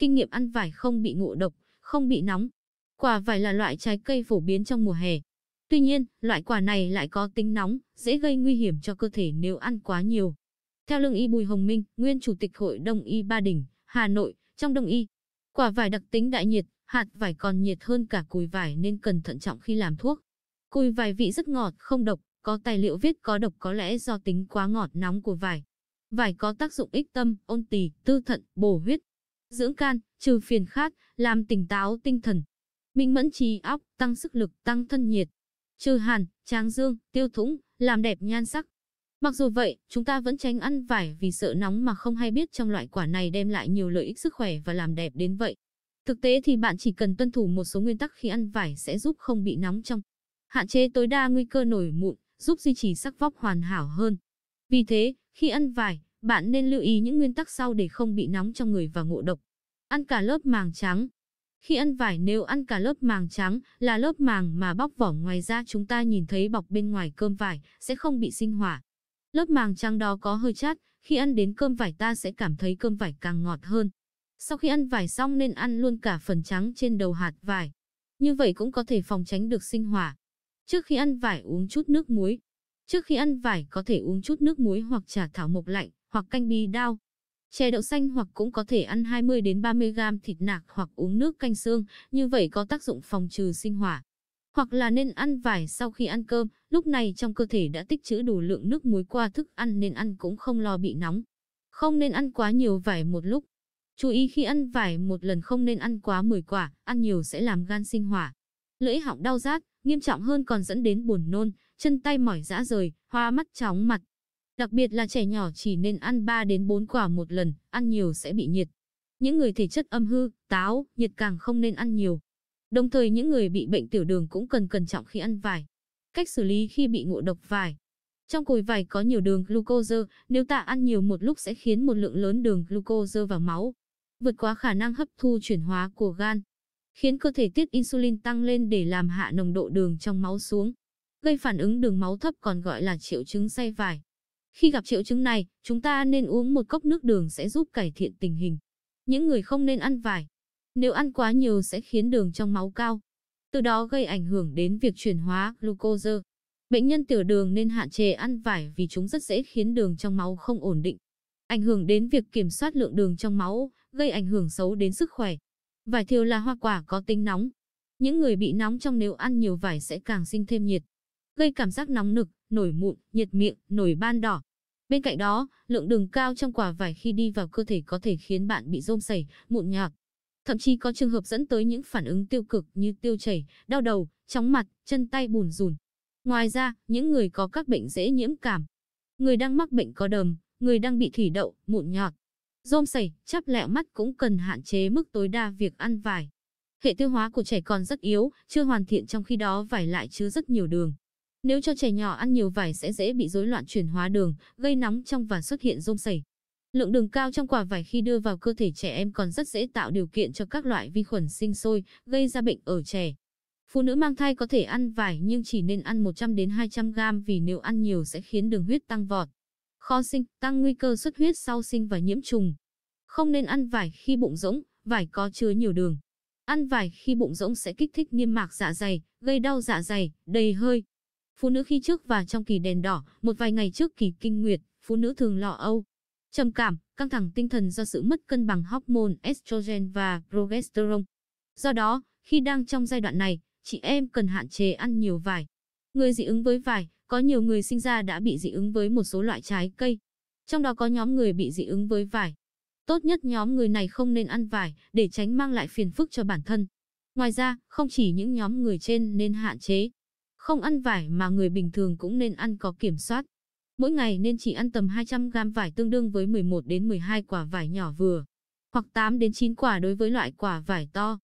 kinh nghiệm ăn vải không bị ngộ độc, không bị nóng. Quả vải là loại trái cây phổ biến trong mùa hè. Tuy nhiên, loại quả này lại có tính nóng, dễ gây nguy hiểm cho cơ thể nếu ăn quá nhiều. Theo lương y Bùi Hồng Minh, nguyên chủ tịch Hội Đông y Ba Đình, Hà Nội, trong Đông y, quả vải đặc tính đại nhiệt, hạt vải còn nhiệt hơn cả cùi vải nên cần thận trọng khi làm thuốc. Cùi vải vị rất ngọt, không độc, có tài liệu viết có độc có lẽ do tính quá ngọt nóng của vải. Vải có tác dụng ích tâm, ôn tỳ, tư thận, bổ huyết, dưỡng can, trừ phiền khát, làm tỉnh táo tinh thần, minh mẫn trí óc, tăng sức lực, tăng thân nhiệt, trừ hàn, tráng dương, tiêu thủng, làm đẹp nhan sắc. Mặc dù vậy, chúng ta vẫn tránh ăn vải vì sợ nóng mà không hay biết trong loại quả này đem lại nhiều lợi ích sức khỏe và làm đẹp đến vậy. Thực tế thì bạn chỉ cần tuân thủ một số nguyên tắc khi ăn vải sẽ giúp không bị nóng trong, hạn chế tối đa nguy cơ nổi mụn, giúp duy trì sắc vóc hoàn hảo hơn. Vì thế, khi ăn vải, bạn nên lưu ý những nguyên tắc sau để không bị nóng trong người và ngộ độc. Ăn cả lớp màng trắng. Khi ăn vải nếu ăn cả lớp màng trắng là lớp màng mà bóc vỏ ngoài ra chúng ta nhìn thấy bọc bên ngoài cơm vải sẽ không bị sinh hỏa. Lớp màng trắng đó có hơi chát, khi ăn đến cơm vải ta sẽ cảm thấy cơm vải càng ngọt hơn. Sau khi ăn vải xong nên ăn luôn cả phần trắng trên đầu hạt vải. Như vậy cũng có thể phòng tránh được sinh hỏa. Trước khi ăn vải uống chút nước muối. Trước khi ăn vải có thể uống chút nước muối hoặc trà thảo mộc lạnh, hoặc canh bí đao. Chè đậu xanh hoặc cũng có thể ăn 20 đến 30 gram thịt nạc hoặc uống nước canh xương, như vậy có tác dụng phòng trừ sinh hỏa. Hoặc là nên ăn vải sau khi ăn cơm, lúc này trong cơ thể đã tích trữ đủ lượng nước muối qua thức ăn nên ăn cũng không lo bị nóng. Không nên ăn quá nhiều vải một lúc. Chú ý khi ăn vải một lần không nên ăn quá 10 quả, ăn nhiều sẽ làm gan sinh hỏa. Lưỡi họng đau rát, nghiêm trọng hơn còn dẫn đến buồn nôn, chân tay mỏi rã rời, hoa mắt chóng mặt. Đặc biệt là trẻ nhỏ chỉ nên ăn 3 đến 4 quả một lần, ăn nhiều sẽ bị nhiệt. Những người thể chất âm hư, táo, nhiệt càng không nên ăn nhiều. Đồng thời những người bị bệnh tiểu đường cũng cần cẩn trọng khi ăn vải. Cách xử lý khi bị ngộ độc vải. Trong cồi vải có nhiều đường glucose, nếu ta ăn nhiều một lúc sẽ khiến một lượng lớn đường glucose vào máu, vượt quá khả năng hấp thu chuyển hóa của gan, khiến cơ thể tiết insulin tăng lên để làm hạ nồng độ đường trong máu xuống, gây phản ứng đường máu thấp còn gọi là triệu chứng say vải. Khi gặp triệu chứng này, chúng ta nên uống một cốc nước đường sẽ giúp cải thiện tình hình. Những người không nên ăn vải. Nếu ăn quá nhiều sẽ khiến đường trong máu cao, từ đó gây ảnh hưởng đến việc chuyển hóa glucose. Bệnh nhân tiểu đường nên hạn chế ăn vải vì chúng rất dễ khiến đường trong máu không ổn định, ảnh hưởng đến việc kiểm soát lượng đường trong máu, gây ảnh hưởng xấu đến sức khỏe. Vải thiều là hoa quả có tính nóng. Những người bị nóng trong nếu ăn nhiều vải sẽ càng sinh thêm nhiệt, gây cảm giác nóng nực, nổi mụn, nhiệt miệng, nổi ban đỏ. Bên cạnh đó, lượng đường cao trong quả vải khi đi vào cơ thể có thể khiến bạn bị rôm sẩy, mụn nhọt. Thậm chí có trường hợp dẫn tới những phản ứng tiêu cực như tiêu chảy, đau đầu, chóng mặt, chân tay bùn rùn. Ngoài ra, những người có các bệnh dễ nhiễm cảm, người đang mắc bệnh có đờm, người đang bị thủy đậu, mụn nhọt, rôm sẩy, chắp lẹo mắt cũng cần hạn chế mức tối đa việc ăn vải. Hệ tiêu hóa của trẻ còn rất yếu, chưa hoàn thiện trong khi đó vải lại chứa rất nhiều đường. Nếu cho trẻ nhỏ ăn nhiều vải sẽ dễ bị rối loạn chuyển hóa đường, gây nóng trong và xuất hiện rôm sẩy. Lượng đường cao trong quả vải khi đưa vào cơ thể trẻ em còn rất dễ tạo điều kiện cho các loại vi khuẩn sinh sôi, gây ra bệnh ở trẻ. Phụ nữ mang thai có thể ăn vải nhưng chỉ nên ăn 100 đến 200 gram vì nếu ăn nhiều sẽ khiến đường huyết tăng vọt. Khó sinh, tăng nguy cơ xuất huyết sau sinh và nhiễm trùng. Không nên ăn vải khi bụng rỗng, vải có chứa nhiều đường. Ăn vải khi bụng rỗng sẽ kích thích niêm mạc dạ dày, gây đau dạ dày, đầy hơi, Phụ nữ khi trước và trong kỳ đèn đỏ, một vài ngày trước kỳ kinh nguyệt, phụ nữ thường lo âu, trầm cảm, căng thẳng tinh thần do sự mất cân bằng hormone estrogen và progesterone. Do đó, khi đang trong giai đoạn này, chị em cần hạn chế ăn nhiều vải. Người dị ứng với vải, có nhiều người sinh ra đã bị dị ứng với một số loại trái cây. Trong đó có nhóm người bị dị ứng với vải. Tốt nhất nhóm người này không nên ăn vải để tránh mang lại phiền phức cho bản thân. Ngoài ra, không chỉ những nhóm người trên nên hạn chế không ăn vải mà người bình thường cũng nên ăn có kiểm soát. Mỗi ngày nên chỉ ăn tầm 200 gram vải tương đương với 11 đến 12 quả vải nhỏ vừa, hoặc 8 đến 9 quả đối với loại quả vải to.